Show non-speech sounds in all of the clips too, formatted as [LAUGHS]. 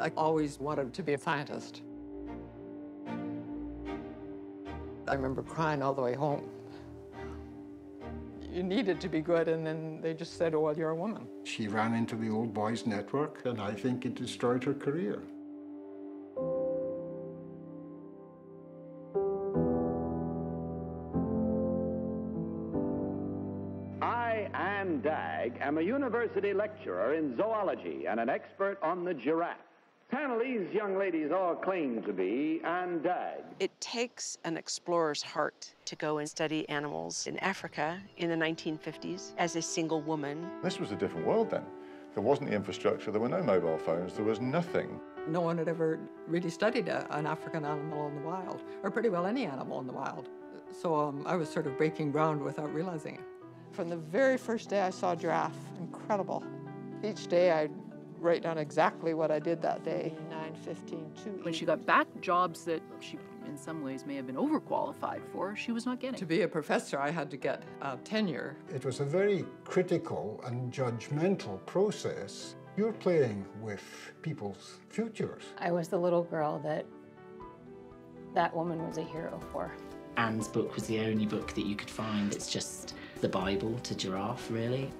I always wanted to be a scientist. I remember crying all the way home. You needed to be good, and then they just said, oh, well, you're a woman. She ran into the old boys network, and I think it destroyed her career. I, Anne Dagg, am a university lecturer in zoology and an expert on the giraffe. Ten of these young ladies all claim to be Anne Dagg. It takes an explorer's heart to go and study animals in Africa in the 1950s as a single woman. This was a different world then. There wasn't the infrastructure, there were no mobile phones, there was nothing. No one had ever really studied a, an African animal in the wild, or pretty well any animal in the wild. So um, I was sort of breaking ground without realizing it. From the very first day I saw a giraffe, incredible. Each day I'd write down exactly what I did that day. 9, 15, 2. When she got back jobs that she, in some ways, may have been overqualified for, she was not getting. To be a professor, I had to get uh, tenure. It was a very critical and judgmental process. You're playing with people's futures. I was the little girl that that woman was a hero for. Anne's book was the only book that you could find. It's just the Bible to giraffe, really.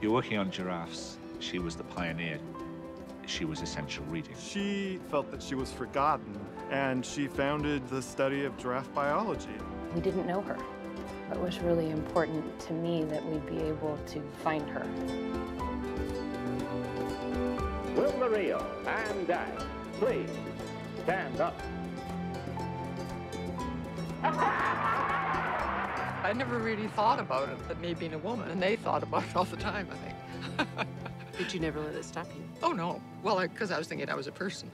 You're working on giraffes. She was the pioneer. She was essential reading. She felt that she was forgotten, and she founded the study of giraffe biology. We didn't know her. It was really important to me that we'd be able to find her. Wilma Rio, Anne Dagg, please stand up. [LAUGHS] I never really thought about it, that me being a woman, and they thought about it all the time, I think. [LAUGHS] Did you never let it stop you? Oh, no. Well, because I, I was thinking I was a person.